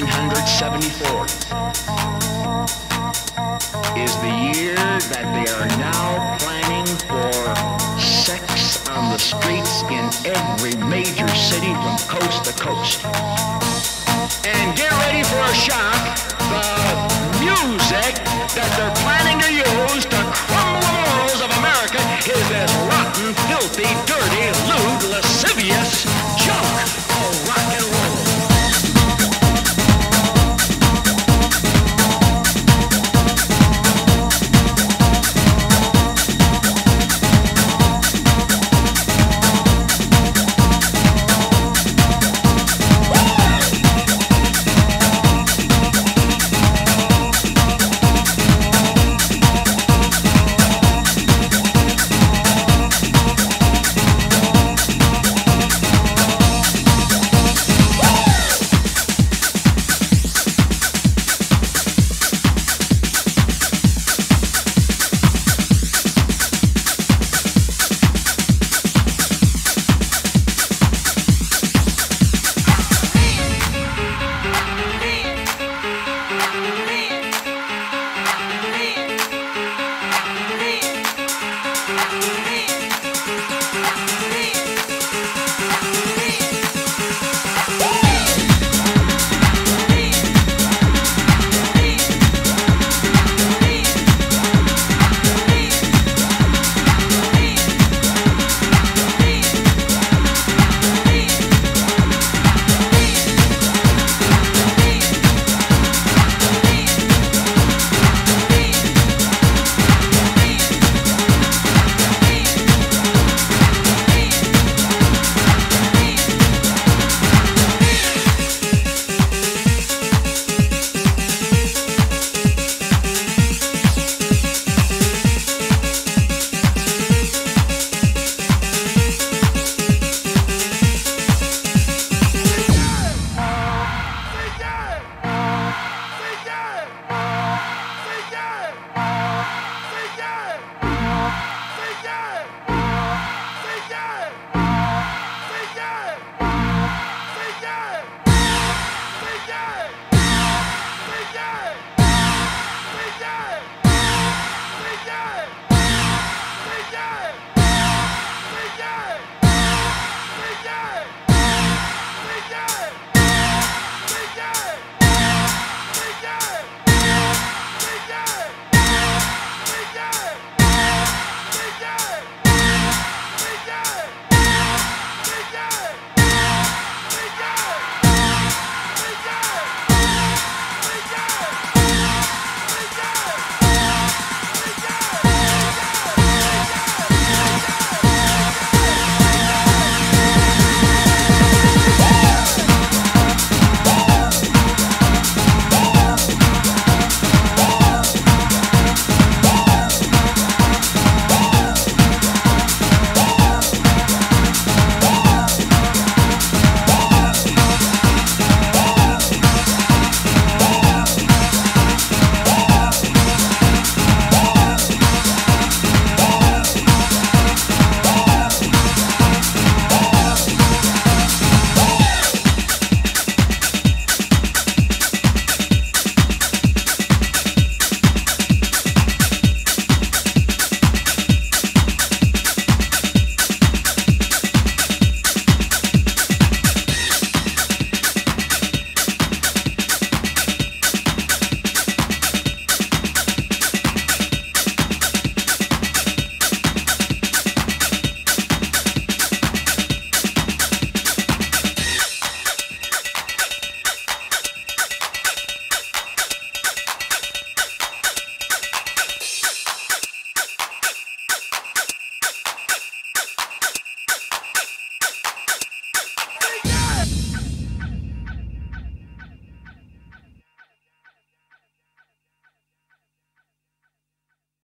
1974 is the year that they are now planning for sex on the streets in every major city from coast to coast. And get ready for a shock. The music that they're planning to use to crumble the morals of America is as rotten, filthy, dirty,